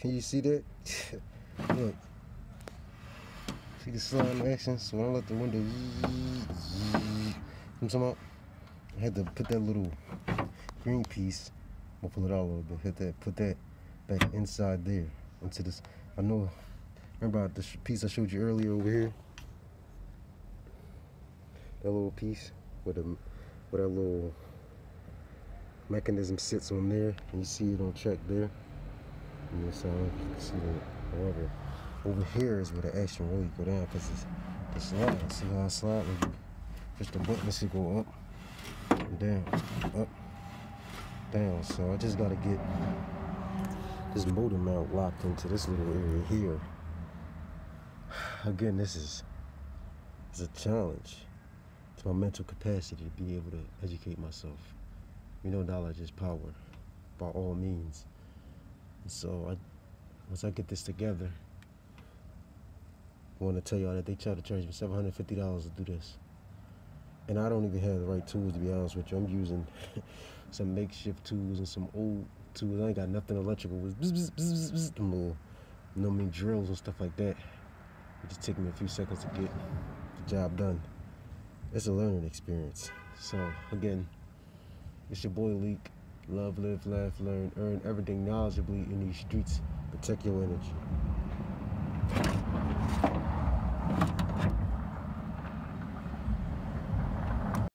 Can you see that? Look. See the slime action? So when I let the window, I'm about, I had to put that little green piece. I'm gonna pull it out a little bit. Hit that, put that back inside there into this. I know. Remember the piece I showed you earlier over here? That little piece with a with that little mechanism sits on there, and you see it on check there. And this, uh, you can see that. However, over here is where the action really go down because it's the slide. See how I slide when you push the button, should go up, down, up, down. So I just gotta get this motor mount locked into this little area here. Again, this is, is a challenge to my mental capacity to be able to educate myself. You know, knowledge is power, by all means. So, I, once I get this together, I want to tell y'all that they try to charge me $750 to do this. And I don't even have the right tools, to be honest with you. I'm using some makeshift tools and some old tools. I ain't got nothing electrical. Them little, you know I mean, drills and stuff like that. It just took me a few seconds to get the job done. It's a learning experience. So, again, it's your boy LEEK. Love, live, laugh, learn, earn everything knowledgeably in these streets. Protect your energy.